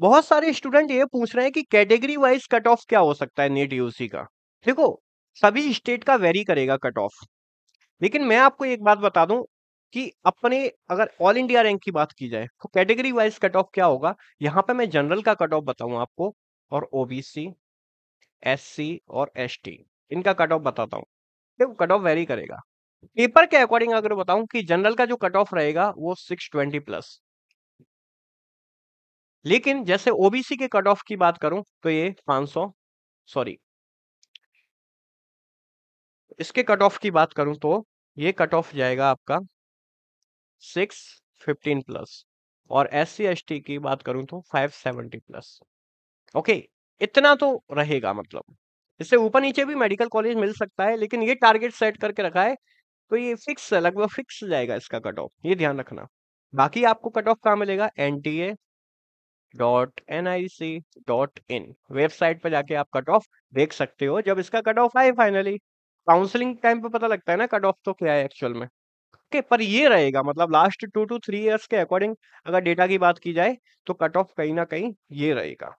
बहुत सारे स्टूडेंट ये पूछ रहे हैं कि कैटेगरी वाइज कट ऑफ़ क्या हो सकता है नेट यूसी का। देखो, सभी स्टेट का वेरी करेगा कट ऑफ़ लेकिन मैं आपको एक बात बता दूँ कि अपने अगर ऑल इंडिया रैंक की बात की जाए तो कैटेगरी वाइज कट ऑफ़ क्या होगा? यहाँ पे मैं जनरल का कट ऑफ़ बताऊँ आपको और ओबीसी, एससी और एसटी, इनका कट ऑफ़ बताता हूँ। देखो कट ऑफ़ वेरी करेगा। पेपर के अकॉर्डिंग अगर बताऊँ कि जनरल का जो कट ऑफ़ रहेगा वो 620 प्लस। लेकिन जैसे ओबीसी के कट ऑफ़ की बात करूँ तो ये 500 सॉरी इसके कट ऑफ़ की बात करूँ तो ये कट ऑफ़ जाएगा आपका 615 प्लस और एस सी एस टी की बात करूँ तो 570 प्लस ओके इतना तो रहेगा मतलब। इससे ऊपर नीचे भी मेडिकल कॉलेज मिल सकता है, लेकिन ये टारगेट सेट करके रखा है तो ये फिक्स लगभग फिक्स जाएगा इसका कट ऑफ़ ये ध्यान रखना। बाकी आपको कट ऑफ़ कहाँ मिलेगा? NTA dot N I C dot in website पर जाके आप कट ऑफ़ देख सकते हो। जब इसका कट ऑफ़ आए फाइनली काउंसलिंग टाइम पे पता लगता है ना कट ऑफ़ तो क्या है एक्चुअल में? ओके पर ये रहेगा मतलब last two two three years के अकॉर्डिंग अगर डेटा की बात की जाए तो कट ऑफ़ कहीं ना कहीं ये रहेगा।